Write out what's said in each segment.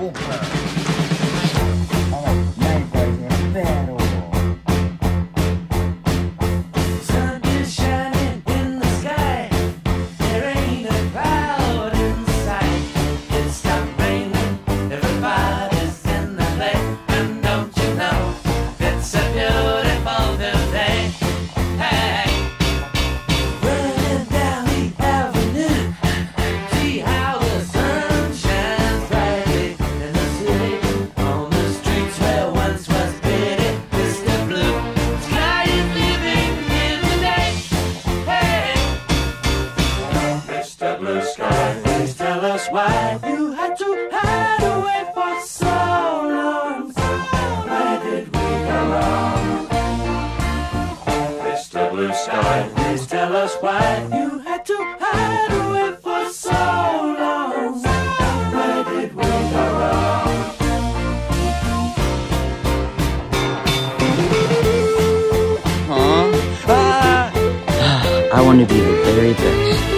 Opa! Why you had to hide away for so long. Where did we go wrong? Mr. Blue Sky, please tell us why you had to hide away for so long. Where did we go wrong? Huh? Ah! I want to be the very best.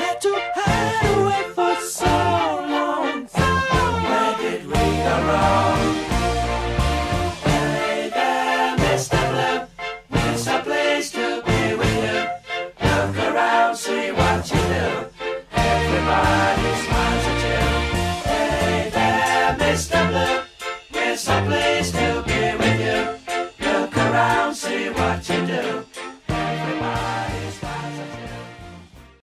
It's a place to be with you. Look around, see what you do.